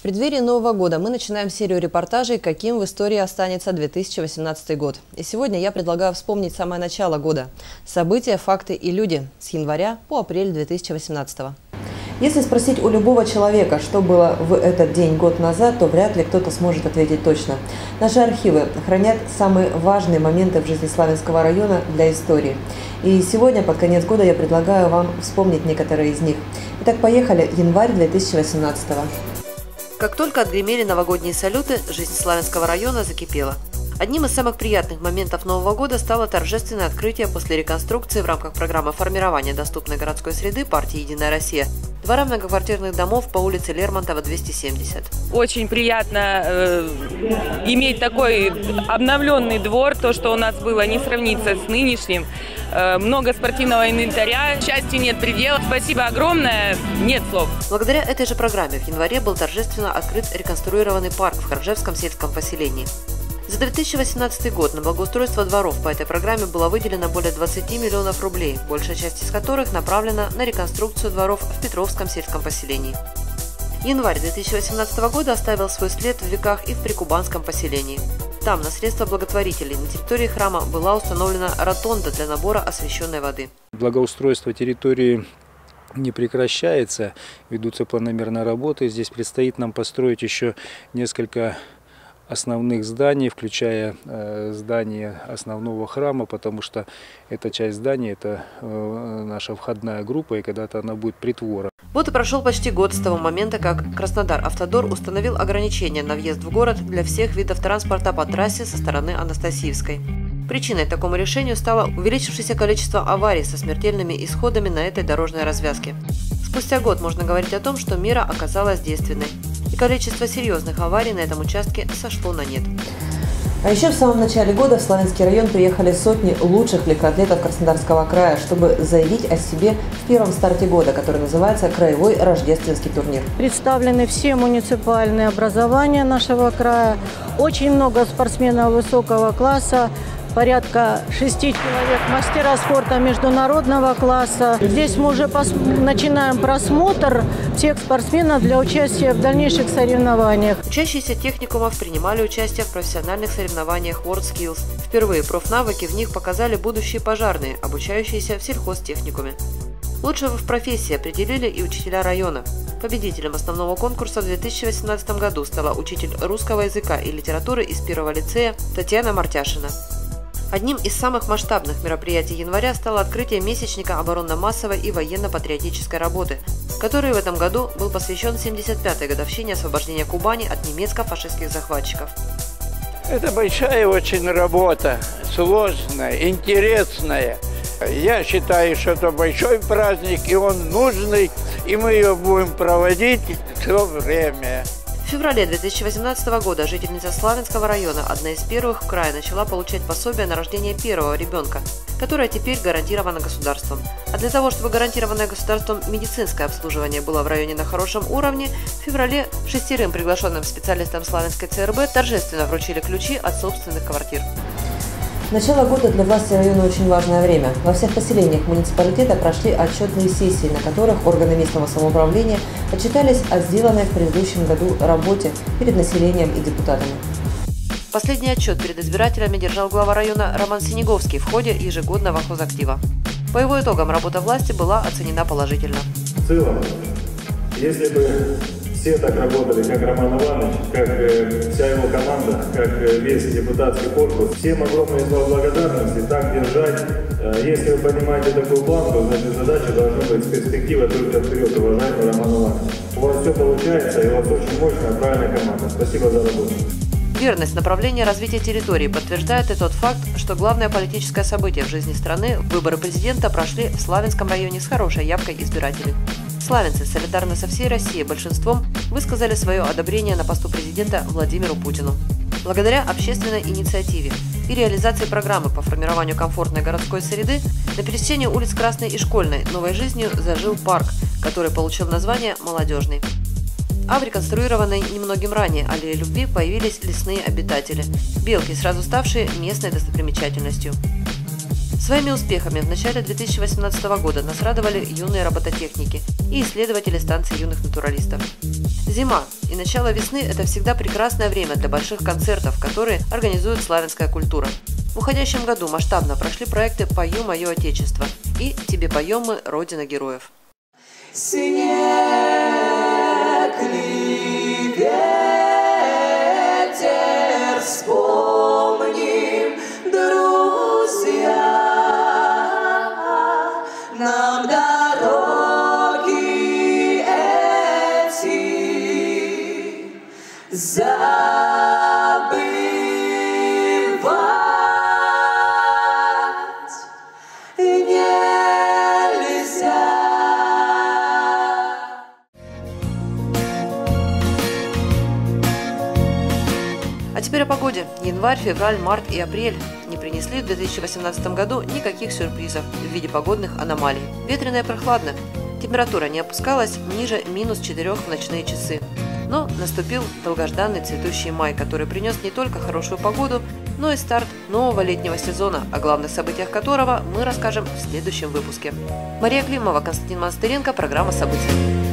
В преддверии Нового года мы начинаем серию репортажей «Каким в истории останется 2018 год». И сегодня я предлагаю вспомнить самое начало года – события, факты и люди с января по апрель 2018 года. Если спросить у любого человека, что было в этот день год назад, то вряд ли кто-то сможет ответить точно. Наши архивы хранят самые важные моменты в жизни Славянского района для истории. И сегодня, под конец года, я предлагаю вам вспомнить некоторые из них. Итак, поехали. Январь 2018 года. Как только отгремели новогодние салюты, жизнь Славянского района закипела. Одним из самых приятных моментов Нового года стало торжественное открытие после реконструкции в рамках программы формирования доступной городской среды партии «Единая Россия» двора многоквартирных домов по улице Лермонтова, 270. Очень приятно э, иметь такой обновленный двор, то, что у нас было, не сравнится с нынешним. Э, много спортивного инвентаря, счастью нет предела. Спасибо огромное, нет слов. Благодаря этой же программе в январе был торжественно открыт реконструированный парк в Харжевском сельском поселении. За 2018 год на благоустройство дворов по этой программе было выделено более 20 миллионов рублей, большая часть из которых направлена на реконструкцию дворов в Петровском сельском поселении. Январь 2018 года оставил свой след в веках и в Прикубанском поселении. Там на средства благотворителей на территории храма была установлена ротонда для набора освященной воды. Благоустройство территории не прекращается, ведутся планомерные работы. Здесь предстоит нам построить еще несколько основных зданий, включая э, здание основного храма, потому что эта часть здания – это э, наша входная группа, и когда-то она будет притвором. Вот и прошел почти год с того момента, как Краснодар Автодор установил ограничения на въезд в город для всех видов транспорта по трассе со стороны Анастасиевской. Причиной такому решению стало увеличившееся количество аварий со смертельными исходами на этой дорожной развязке. Спустя год можно говорить о том, что мера оказалась действенной количество серьезных аварий на этом участке сошло на нет. А еще в самом начале года в Славянский район приехали сотни лучших легкоатлетов Краснодарского края, чтобы заявить о себе в первом старте года, который называется «Краевой рождественский турнир». Представлены все муниципальные образования нашего края. Очень много спортсменов высокого класса порядка шести человек мастера спорта международного класса. Здесь мы уже начинаем просмотр всех спортсменов для участия в дальнейших соревнованиях. Учащиеся техникумов принимали участие в профессиональных соревнованиях WorldSkills. Впервые профнавыки в них показали будущие пожарные, обучающиеся в сельхозтехникуме. Лучшего в профессии определили и учителя района. Победителем основного конкурса в 2018 году стала учитель русского языка и литературы из первого лицея Татьяна Мартяшина. Одним из самых масштабных мероприятий января стало открытие месячника оборонно-массовой и военно-патриотической работы, который в этом году был посвящен 75-й годовщине освобождения Кубани от немецко-фашистских захватчиков. Это большая очень работа, сложная, интересная. Я считаю, что это большой праздник, и он нужный, и мы ее будем проводить все время. В феврале 2018 года жительница Славянского района, одна из первых в крае, начала получать пособие на рождение первого ребенка, которое теперь гарантировано государством. А для того, чтобы гарантированное государством медицинское обслуживание было в районе на хорошем уровне, в феврале шестерым приглашенным специалистам Славянской ЦРБ торжественно вручили ключи от собственных квартир. Начало года для власти района очень важное время. Во всех поселениях муниципалитета прошли отчетные сессии, на которых органы местного самоуправления отчитались о сделанной в предыдущем году работе перед населением и депутатами. Последний отчет перед избирателями держал глава района Роман Синеговский в ходе ежегодного хозактива. По его итогам работа власти была оценена положительно. В целом, если бы все так работали, как Роман Иванович, как э, вся его команда, как э, весь депутатский корпус. Всем огромные слова благодарности, так держать. Э, если вы понимаете такую планку, значит задача должна быть с перспективой только вперед, уважаемый Роман Иванович. У вас все получается, и у вас очень мощная, правильная команда. Спасибо за работу. Верность направления развития территории подтверждает и тот факт, что главное политическое событие в жизни страны – выборы президента прошли в Славянском районе с хорошей явкой избирателей. Славянцы, солидарно со всей Россией большинством, высказали свое одобрение на посту президента Владимиру Путину. Благодаря общественной инициативе и реализации программы по формированию комфортной городской среды на пересечении улиц Красной и Школьной новой жизнью зажил парк, который получил название «Молодежный». А в реконструированной немногим ранее аллее любви появились лесные обитатели – белки, сразу ставшие местной достопримечательностью. Своими успехами в начале 2018 года нас радовали юные робототехники и исследователи станции юных натуралистов. Зима и начало весны – это всегда прекрасное время для больших концертов, которые организует славянская культура. В уходящем году масштабно прошли проекты «Пою мое отечество» и «Тебе поем мы, Родина героев». Снег А теперь о погоде. Январь, февраль, март и апрель не принесли в 2018 году никаких сюрпризов в виде погодных аномалий. Ветрено и прохладно. Температура не опускалась ниже минус 4 в ночные часы. Но наступил долгожданный цветущий май, который принес не только хорошую погоду, но и старт нового летнего сезона, о главных событиях которого мы расскажем в следующем выпуске. Мария Климова, Константин Монастыренко, программа «События».